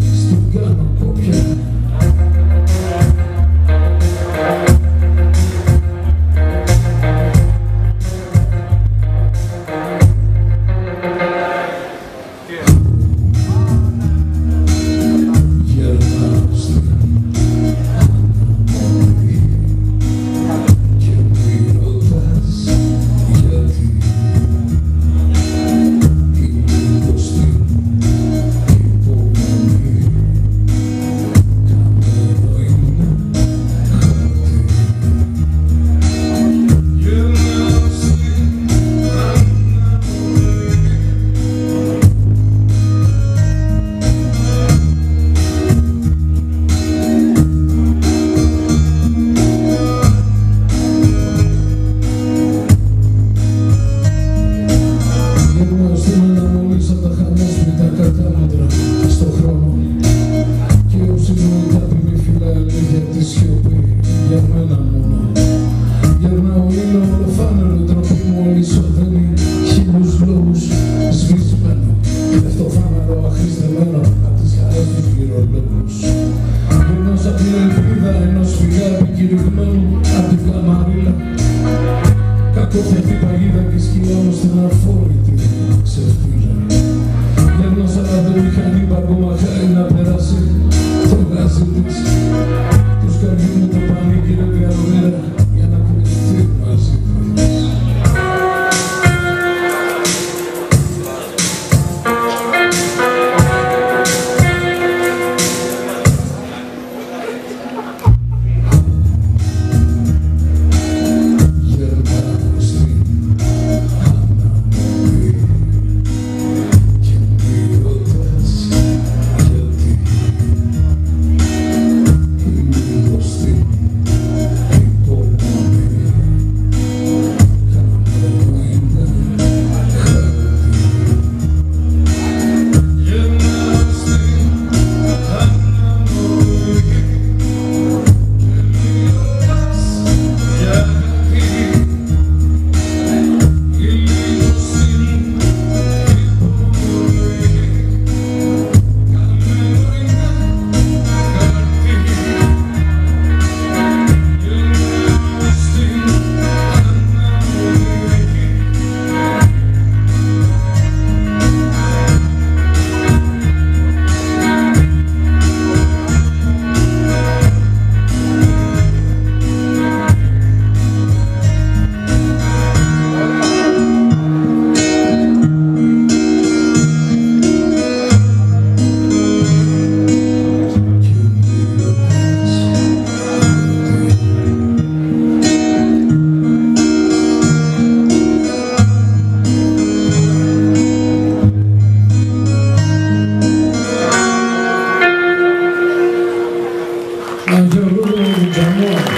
Still got my φάναρο αχρηστεμένο απ' τις χαρές τους γυρολόγους. Ενός απ' την ελπίδα ενός φυγάδι κηρυγμένου απ' τη φλαμαρίλα. Κακόφερτη παγίδα και σκυλιά μου στην αφόρητη ξεφύλα. Γέρνω σαν να το μηχανή παγκομαχάει να περάσει το γάζι της. 感谢我哥哥为